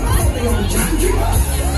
Yeah.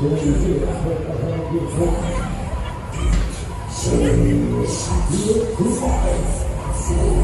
down, love is too